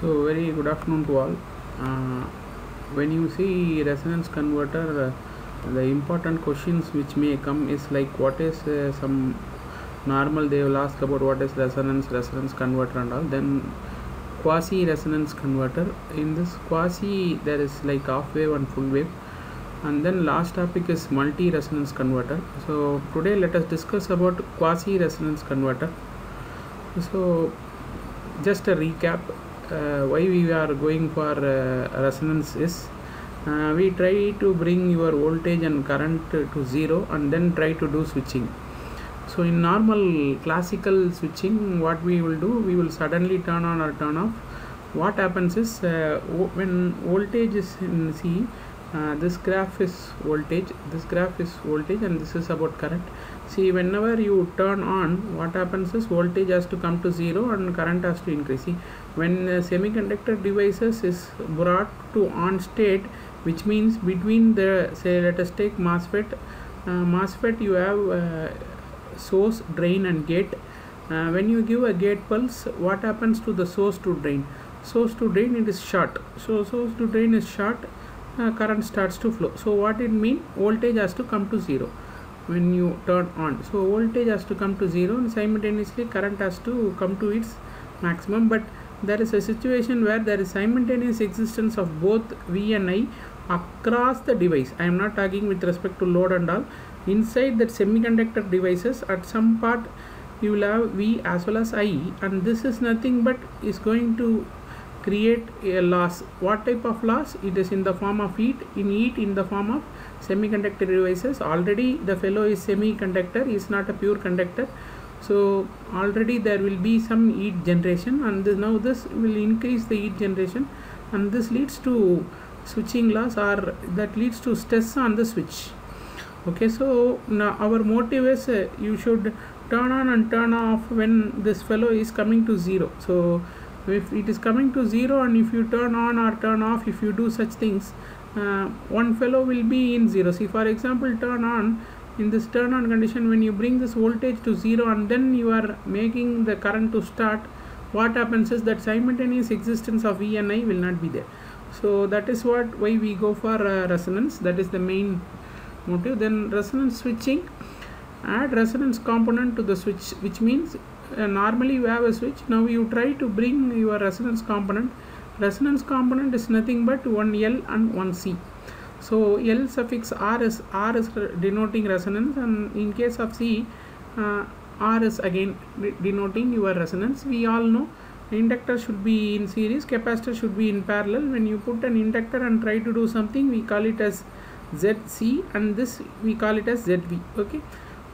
So very good afternoon to all. Uh, when you see resonance converter, uh, the important questions which may come is like what is uh, some normal they will ask about what is resonance, resonance converter and all. Then quasi resonance converter. In this quasi there is like half wave and full wave. And then last topic is multi resonance converter. So today let us discuss about quasi resonance converter. So just a recap why we are going for uh, resonance is uh, we try to bring your voltage and current to zero and then try to do switching. So in normal classical switching what we will do we will suddenly turn on or turn off. What happens is uh, when voltage is in c uh, this graph is voltage this graph is voltage and this is about current see whenever you turn on what happens is voltage has to come to zero and current has to increase. See when semiconductor devices is brought to on state which means between the say let us take MOSFET. Uh, MOSFET you have uh, source drain and gate. Uh, when you give a gate pulse what happens to the source to drain? Source to drain it is short. So source to drain is short uh, current starts to flow. So what it mean? Voltage has to come to zero when you turn on. So voltage has to come to zero and simultaneously current has to come to its maximum. But there is a situation where there is simultaneous existence of both v and i across the device. I am not talking with respect to load and all. Inside that semiconductor devices at some part you will have v as well as i. And this is nothing but is going to create a loss. What type of loss? It is in the form of heat. In heat in the form of semiconductor devices. Already the fellow is semiconductor is not a pure conductor. So already there will be some heat generation and this, now this will increase the heat generation and this leads to switching loss or that leads to stress on the switch. Okay so now our motive is uh, you should turn on and turn off when this fellow is coming to zero. So if it is coming to zero and if you turn on or turn off if you do such things uh, one fellow will be in zero. See for example turn on. In this turn on condition when you bring this voltage to zero and then you are making the current to start what happens is that simultaneous existence of E and I will not be there. So that is what why we go for uh, resonance. That is the main motive. Then resonance switching. Add resonance component to the switch which means uh, normally you have a switch. Now you try to bring your resonance component resonance component is nothing but one L and one C. So L suffix R is R is denoting resonance and in case of C uh, R is again de- denoting your resonance. We all know inductor should be in series capacitor should be in parallel. When you put an inductor and try to do something we call it as ZC and this we call it as ZV okay?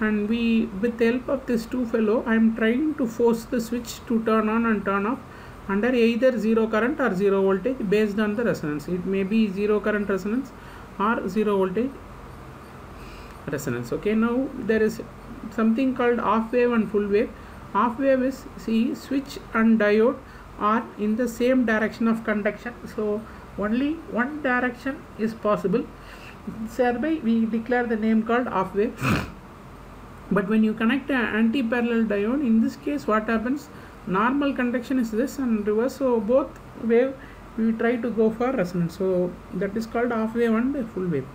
And we with the help of this two fellow I am trying to force the switch to turn on and turn off under either zero current or zero voltage based on the resonance. It may be zero current resonance or zero voltage resonance. Okay now there is something called half wave and full wave. Half wave is see switch and diode are in the same direction of conduction. So only one direction is possible. Thereby we declare the name called half wave. But when you connect an anti-parallel diode in this case what happens normal conduction is this and reverse so both wave we try to go for resonance. So that is called half wave and full wave.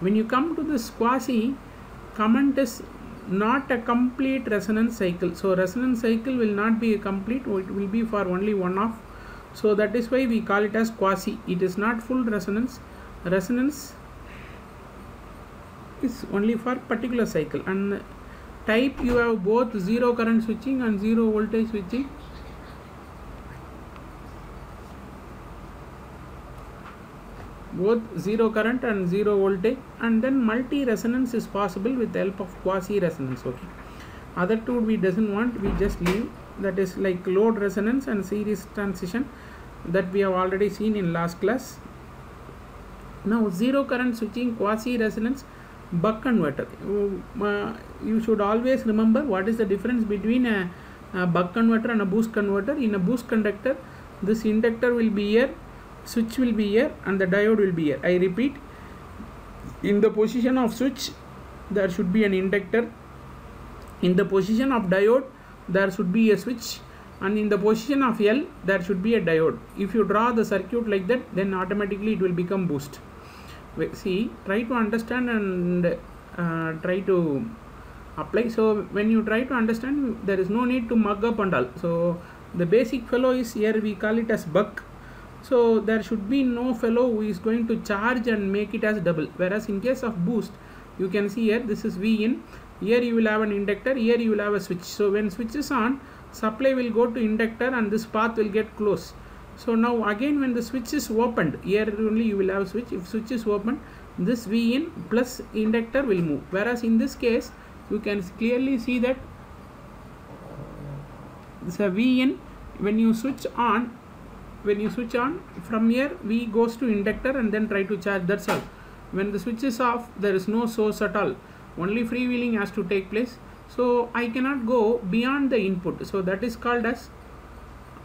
When you come to this quasi comment is not a complete resonance cycle. So resonance cycle will not be a complete it will be for only one off. So that is why we call it as quasi. It is not full resonance. Resonance is only for particular cycle. And type you have both zero current switching and zero voltage switching. Both zero current and zero voltage and then multi resonance is possible with the help of quasi resonance okay? Other two we doesn't want we just leave. That is like load resonance and series transition that we have already seen in last class. Now zero current switching quasi resonance buck converter uh, you should always remember what is the difference between a, buck converter and a boost converter in a boost conductor this inductor will be here switch will be here and the diode will be here. I repeat in the position of switch there should be an inductor. In the position of diode there should be a switch. And in the position of L there should be a diode. If you draw the circuit like that then automatically it will become boost see try to understand and uh, try to apply. So when you try to understand there is no need to mug up and all. So the basic fellow is here we call it as buck. So there should be no fellow who is going to charge and make it as double. Whereas in case of boost you can see here this is v in. Here you will have an inductor here you will have a switch. So when switch is on supply will go to inductor and this path will get closed so now again when the switch is opened here only you will have switch. If switch is opened, this v in plus inductor will move. Whereas in this case you can clearly see that this V in. When you switch on when you switch on from here v goes to inductor and then try to charge. That's all. When the switch is off there is no source at all. Only freewheeling has to take place. So I cannot go beyond the input. So that is called as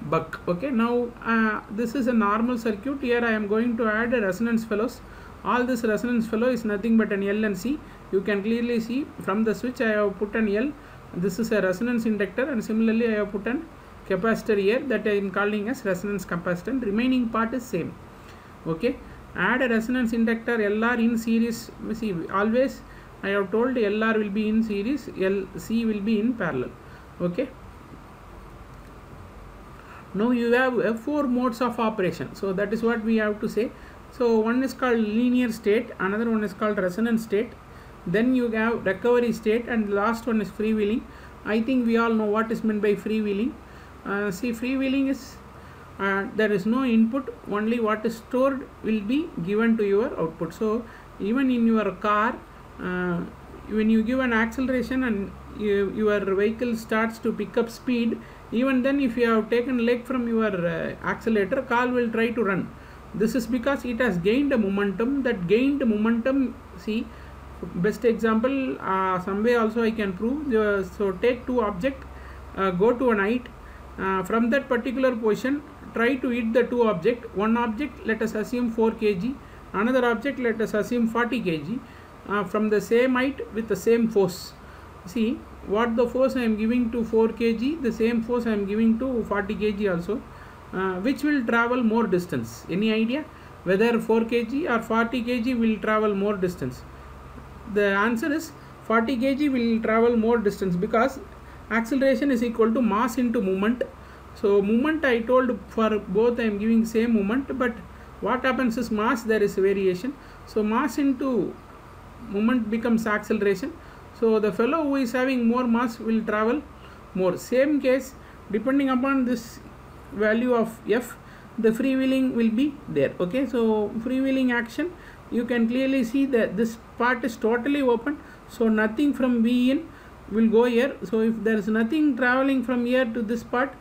buck. Okay now uh, this is a normal circuit. Here I am going to add a resonance fellows. All this resonance fellow is nothing but an L and C. You can clearly see from the switch I have put an L. This is a resonance inductor and similarly I have put an capacitor here that I am calling as resonance capacitor remaining part is same. Okay add a resonance inductor LR in series. See always I have told LR will be in series LC will be in parallel. Okay now you have uh, four modes of operation. So that is what we have to say. So one is called linear state another one is called resonance state then you have recovery state and the last one is freewheeling. I think we all know what is meant by freewheeling. Uh, see freewheeling is uh, there is no input only what is stored will be given to your output. So even in your car uh, when you give an acceleration and you, your vehicle starts to pick up speed even then if you have taken leg from your uh, accelerator car will try to run. This is because it has gained a momentum. That gained momentum see best example uh, some way also I can prove. Uh, so take two object uh, go to an height uh, from that particular position try to hit the two object. One object let us assume 4 kg. Another object let us assume 40 kg. Uh, from the same height with the same force. See what the force I am giving to 4 kg the same force I am giving to 40 kg also uh, which will travel more distance. Any idea? Whether 4 kg or 40 kg will travel more distance. The answer is 40 kg will travel more distance because acceleration is equal to mass into moment so moment I told for both I am giving same moment but what happens is mass there is variation. So mass into moment becomes acceleration so the fellow who is having more mass will travel more. Same case depending upon this value of f the freewheeling will be there. Okay? So freewheeling action you can clearly see that this part is totally open. So nothing from v in will go here. So if there is nothing traveling from here to this part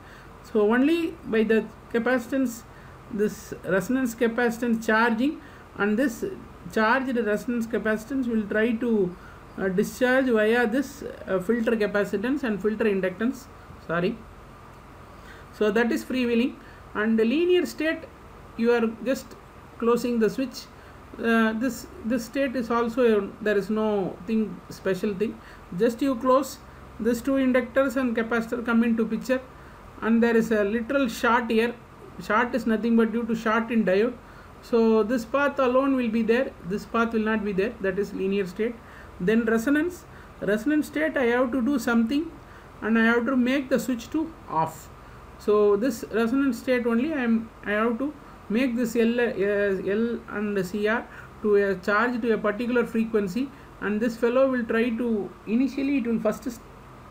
so only by the capacitance this resonance capacitance charging and this charged resonance capacitance will try to uh, discharge via this uh, filter capacitance and filter inductance. Sorry. So that is freewheeling. And the linear state you are just closing the switch. Uh, this this state is also a, there is no thing special thing. Just you close these two inductors and capacitor come into picture. And there is a literal short here. Short is nothing but due to short in diode. So this path alone will be there. This path will not be there. That is linear state then resonance. Resonance state I have to do something and I have to make the switch to off. So this resonance state only I am I have to make this L, uh, L and CR to a charge to a particular frequency and this fellow will try to initially it will first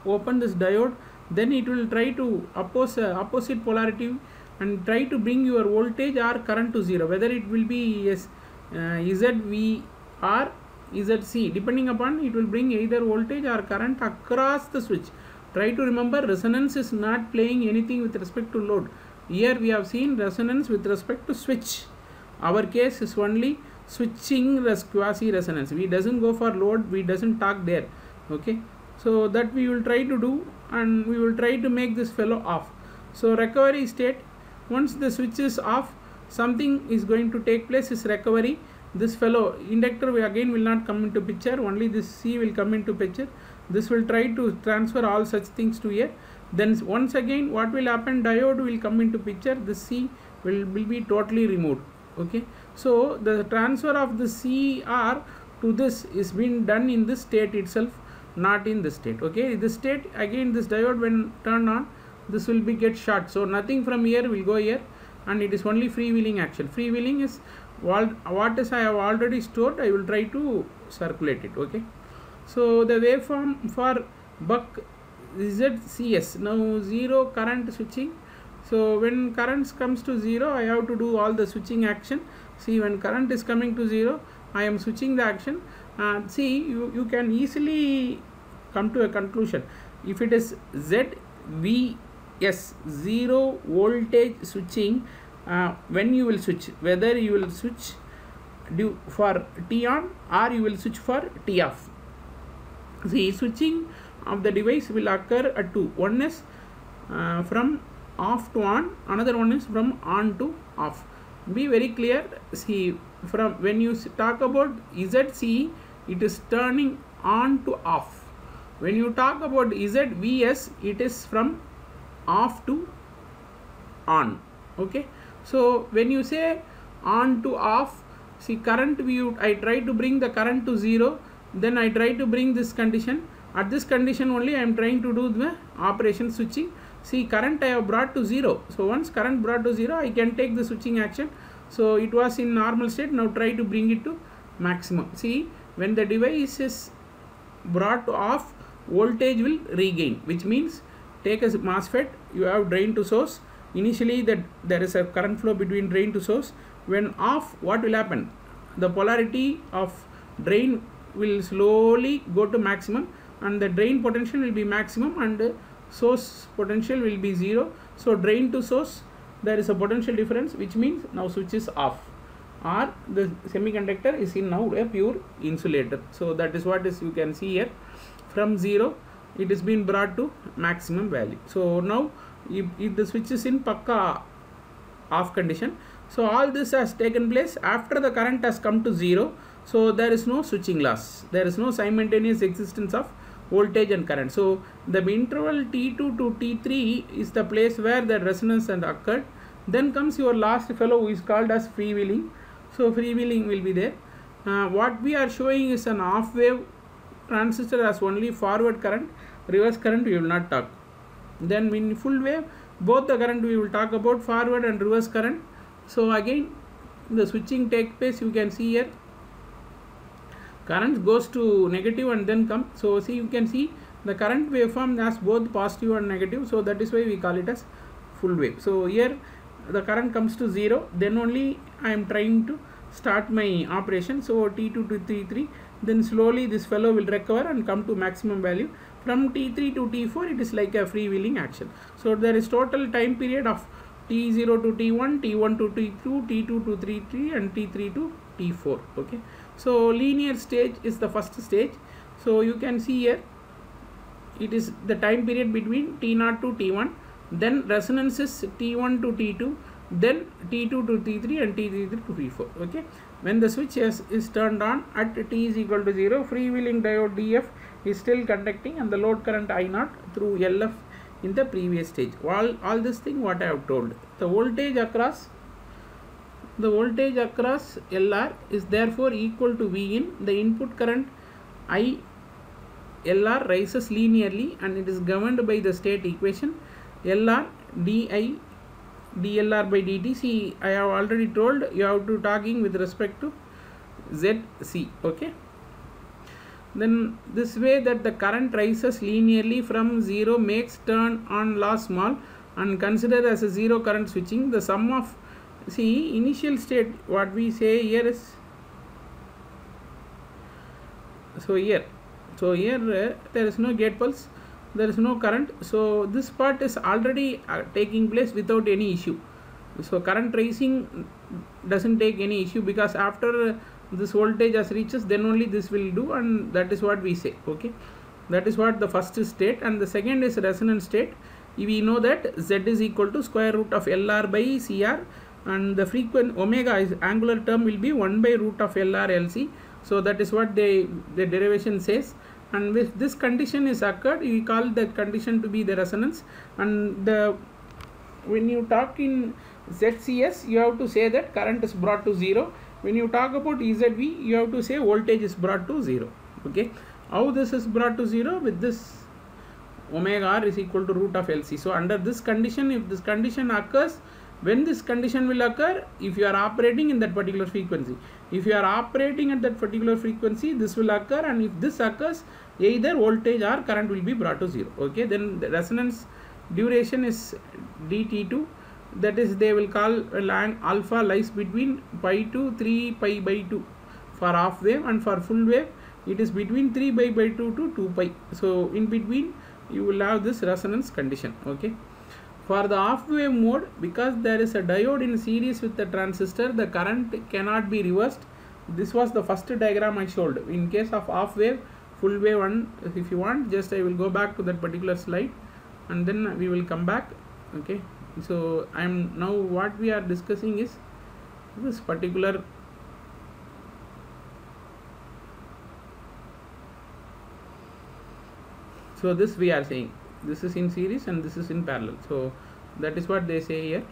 open this diode then it will try to oppose uh, opposite polarity and try to bring your voltage or current to zero whether it will be yes uh, ZV or ZC depending upon it will bring either voltage or current across the switch. Try to remember resonance is not playing anything with respect to load. Here we have seen resonance with respect to switch. Our case is only switching res quasi resonance we doesn't go for load we doesn't talk there. Okay? So that we will try to do and we will try to make this fellow off. So recovery state once the switch is off something is going to take place is recovery this fellow inductor will again will not come into picture only this c will come into picture. This will try to transfer all such things to here then once again what will happen? Diode will come into picture the c will, will be totally removed. Okay? So the transfer of the cr to this is being done in this state itself not in this state. Okay? This state again this diode when turned on this will be get short so nothing from here will go here and it is only freewheeling action. Freewheeling is what is i have already stored i will try to circulate it okay? So the waveform for buck ZCS now zero current switching. So when currents comes to zero I have to do all the switching action. See when current is coming to zero I am switching the action. And see you, you can easily come to a conclusion. If it is ZVS zero voltage switching uh, when you will switch whether you will switch do for T on or you will switch for T off. The switching of the device will occur at two. One is uh, from off to on another one is from on to off. Be very clear see from when you talk about zc it is turning on to off. When you talk about zvs it is from off to on. Okay so when you say on to off see current i try to bring the current to zero then i try to bring this condition. At this condition only i am trying to do the operation switching. See current i have brought to zero. So once current brought to zero i can take the switching action. So it was in normal state now try to bring it to maximum. See when the device is brought to off voltage will regain which means take a MOSFET you have drain to source initially that there is a current flow between drain to source. When off what will happen? The polarity of drain will slowly go to maximum and the drain potential will be maximum and source potential will be zero. So drain to source there is a potential difference which means now switch is off. Or the semiconductor is in now a pure insulator. So that is what is you can see here. From 0 it is been brought to maximum value. So now if, the switch is in pakka off condition. So all this has taken place. After the current has come to 0 so there is no switching loss. There is no simultaneous existence of voltage and current. So the interval t2 to t3 is the place where the resonance and occurred. Then comes your last fellow who is called as freewheeling. So freewheeling will be there. Uh, what we are showing is an off wave transistor has only forward current reverse current we will not talk then in full wave both the current we will talk about forward and reverse current. So again the switching take place you can see here. Current goes to negative and then come. So see you can see the current waveform has both positive and negative. So that is why we call it as full wave. So here the current comes to zero. Then only i am trying to start my operation. So t2 to t3 then slowly this fellow will recover and come to maximum value from t3 to t4 it is like a freewheeling action. So there is total time period of t0 to t1 t1 to t2 t2 to t3 and t3 to t4 okay? So linear stage is the first stage. So you can see here it is the time period between t0 to t1 then resonance is t1 to t2 then t2 to t3 and t3 to t4 okay? When the switch is, is turned on at t is equal to 0 freewheeling diode df is still conducting and the load current i naught through lf in the previous stage. All all this thing what i have told. The voltage across the voltage across lr is therefore equal to v in. The input current i lr rises linearly and it is governed by the state equation. Lr di dlr by dt see i have already told you have to talking with respect to zc okay then this way that the current rises linearly from 0 makes turn on loss small and consider as a zero current switching. The sum of see initial state what we say here is so here so here uh, there is no gate pulse there is no current. So this part is already uh, taking place without any issue. So current tracing doesn't take any issue because after this voltage as reaches then only this will do and that is what we say okay? That is what the first state and the second is resonance state. We know that z is equal to square root of lr by cr and the frequent omega is angular term will be 1 by root of lr lc so that is what they the derivation says. And if this condition is occurred we call that condition to be the resonance. And the when you talk in ZCS you have to say that current is brought to 0 when you talk about EZV you have to say voltage is brought to 0 okay? How this is brought to 0 with this omega r is equal to root of LC so under this condition if this condition occurs when this condition will occur if you are operating in that particular frequency. If you are operating at that particular frequency this will occur and if this occurs either voltage or current will be brought to zero okay? Then the resonance duration is dt2 that is they will call lang alpha lies between pi to 3 pi by 2 for half wave and for full wave it is between 3 pi by 2 to 2 pi so in between you will have this resonance condition okay for the half wave mode, because there is a diode in series with the transistor, the current cannot be reversed. This was the first diagram I showed. In case of half wave, full wave one, if you want, just I will go back to that particular slide and then we will come back. Okay. So I am now what we are discussing is this particular so this we are saying this is in series and this is in parallel. So that is what they say here.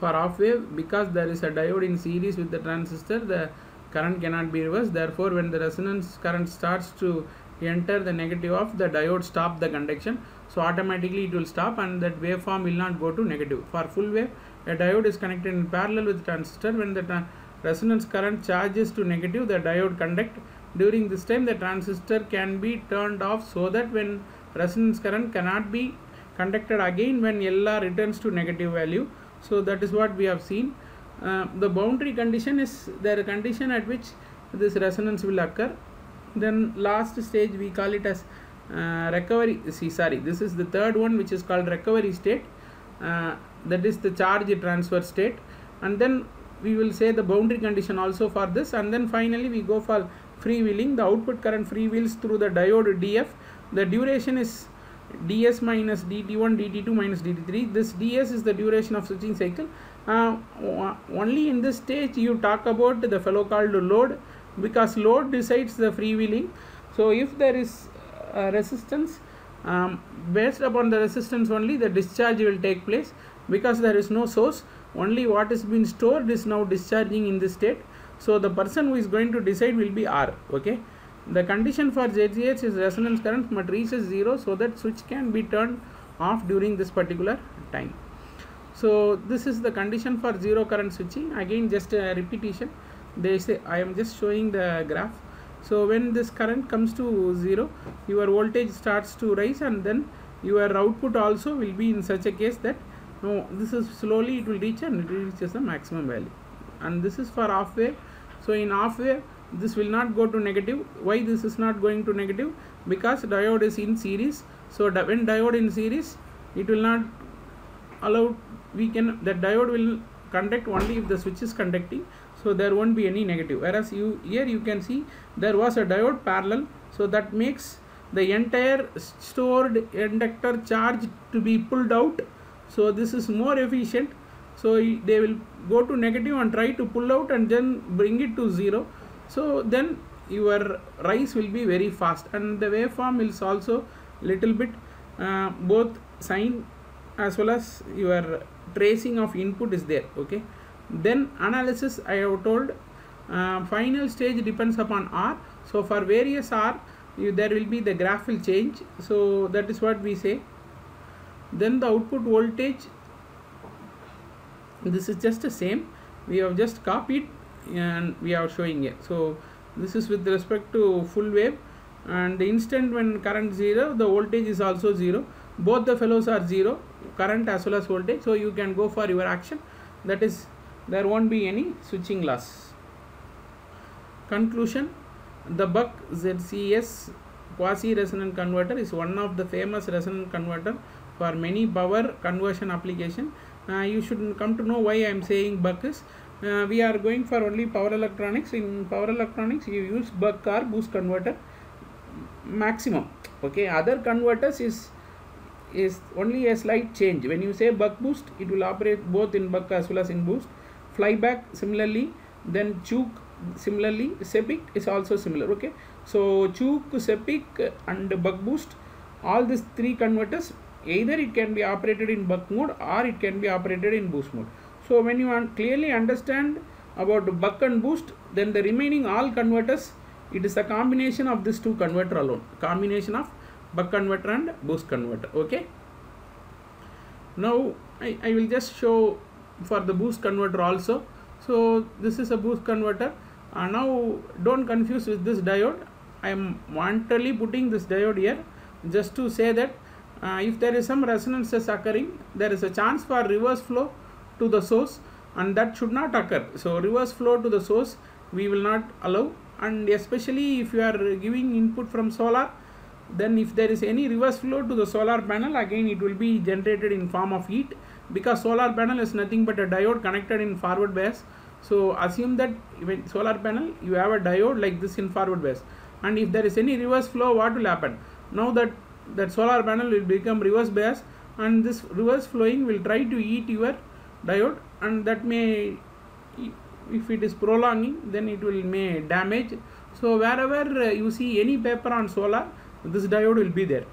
For off wave because there is a diode in series with the transistor the current cannot be reversed. Therefore when the resonance current starts to enter the negative of the diode stop the conduction so automatically it will stop and that waveform will not go to negative for full wave a diode is connected in parallel with the transistor when the resonance current charges to negative the diode conduct during this time the transistor can be turned off so that when resonance current cannot be conducted again when LR returns to negative value. So that is what we have seen. Uh, the boundary condition is the condition at which this resonance will occur. Then last stage we call it as uh, recovery. See, sorry, this is the third one which is called recovery state. Uh, that is the charge transfer state. And then we will say the boundary condition also for this. And then finally we go for freewheeling the output current freewheels through the diode df the duration is ds minus dt1 dt2 minus dt3 this ds is the duration of switching cycle uh, only in this stage you talk about the fellow called load because load decides the freewheeling so if there is resistance um, based upon the resistance only the discharge will take place because there is no source only what is been stored is now discharging in this state so the person who is going to decide will be R. Okay. The condition for ZCH is resonance current must reaches zero so that switch can be turned off during this particular time. So this is the condition for zero current switching. Again, just a repetition. They say I am just showing the graph. So when this current comes to zero, your voltage starts to rise and then your output also will be in such a case that no, this is slowly it will reach and it reaches the maximum value. And this is for half wave. So in half wave this will not go to negative. Why this is not going to negative? Because diode is in series. So when diode in series it will not allow we can the diode will conduct only if the switch is conducting so there won't be any negative. Whereas you here you can see there was a diode parallel. So that makes the entire stored inductor charge to be pulled out. So this is more efficient. So they will go to negative and try to pull out and then bring it to zero. So then your rise will be very fast. And the waveform is also little bit uh, both sine as well as your tracing of input is there. Okay then analysis i have told uh, final stage depends upon r. So for various r you, there will be the graph will change. So that is what we say. Then the output voltage this is just the same. We have just copied and we are showing it. So this is with respect to full wave. And the instant when current 0 the voltage is also 0 both the fellows are 0 current as well as voltage. So you can go for your action. That is there won't be any switching loss. Conclusion the buck zcs quasi resonant converter is one of the famous resonant converter for many power conversion application. Uh, you should come to know why I am saying buck is. Uh, we are going for only power electronics. In power electronics you use buck or boost converter maximum. Okay other converters is is only a slight change. When you say buck boost it will operate both in buck as well as in boost flyback similarly. Then Cuk similarly. Sepic is also similar okay? So Cuk sepic and buck boost all these three converters either it can be operated in buck mode or it can be operated in boost mode. So when you un- clearly understand about buck and boost then the remaining all converters it is a combination of these two converter alone. Combination of buck converter and boost converter okay? Now I, I will just show for the boost converter also. So this is a boost converter. Uh, now don't confuse with this diode. I am voluntarily putting this diode here just to say that uh, if there is some resonances occurring there is a chance for reverse flow to the source and that should not occur. So reverse flow to the source we will not allow. And especially if you are giving input from solar then if there is any reverse flow to the solar panel again it will be generated in form of heat because solar panel is nothing but a diode connected in forward bias so assume that when solar panel you have a diode like this in forward bias and if there is any reverse flow what will happen? Now that that solar panel will become reverse bias and this reverse flowing will try to eat your diode and that may if it is prolonging then it will may damage. So wherever uh, you see any paper on solar this diode will be there.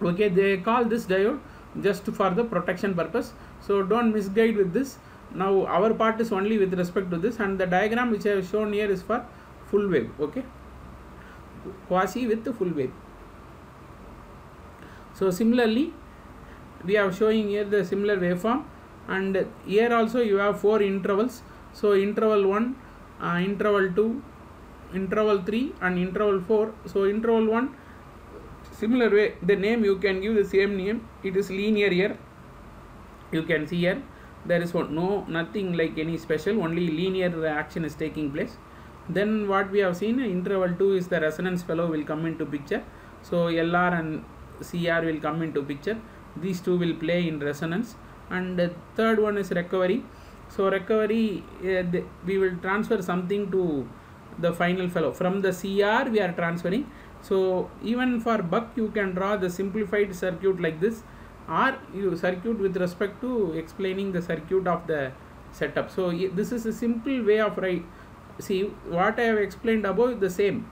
Okay they call this diode just for the protection purpose. So don't misguide with this. Now our part is only with respect to this and the diagram which i have shown here is for full wave okay? Quasi with the full wave. So similarly we are showing here the similar waveform and here also you have four intervals. So interval 1 uh, interval 2 interval 3 and interval 4 so interval 1 similar way the name you can give the same name it is linear here. You can see here there is no nothing like any special only linear action is taking place. Then what we have seen interval 2 is the resonance fellow will come into picture. So lr and cr will come into picture. These two will play in resonance. And the third one is recovery. So recovery uh, the, we will transfer something to the final fellow. From the cr we are transferring so even for buck you can draw the simplified circuit like this or you circuit with respect to explaining the circuit of the setup. So this is a simple way of right see what i have explained above the same.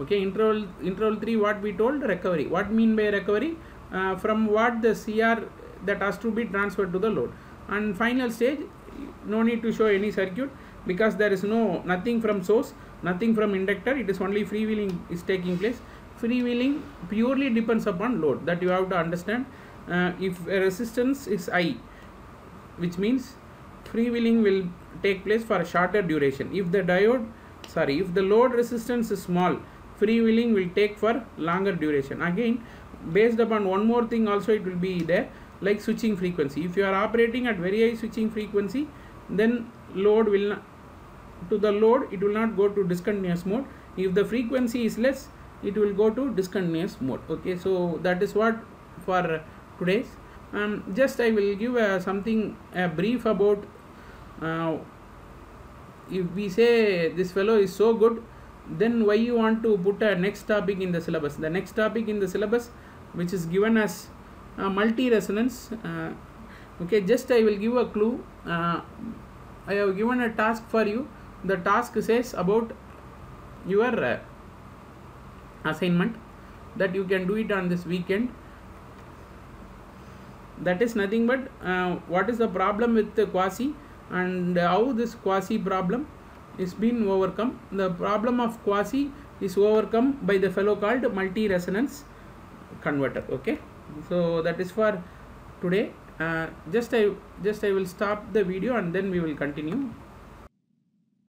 Okay interval interval 3 what we told recovery. What mean by recovery? Uh, from what the cr that has to be transferred to the load. And final stage no need to show any circuit because there is no nothing from source nothing from inductor it is only freewheeling is taking place. Freewheeling purely depends upon load that you have to understand. Uh, if a resistance is i which means freewheeling will take place for a shorter duration. If the diode sorry if the load resistance is small freewheeling will take for longer duration. Again based upon one more thing also it will be there like switching frequency. If you are operating at very high switching frequency then load will to the load it will not go to discontinuous mode. If the frequency is less it will go to discontinuous mode. Okay so that is what for today's um, just i will give uh, something a brief about uh, if we say this fellow is so good then why you want to put a next topic in the syllabus? The next topic in the syllabus which is given as uh, multi resonance uh, okay just i will give a clue. Uh, i have given a task for you the task says about your uh, assignment that you can do it on this weekend. That is nothing but uh, what is the problem with the quasi and how this quasi problem is been overcome. The problem of quasi is overcome by the fellow called multi resonance converter okay? So that is for today. Uh, just i just i will stop the video and then we will continue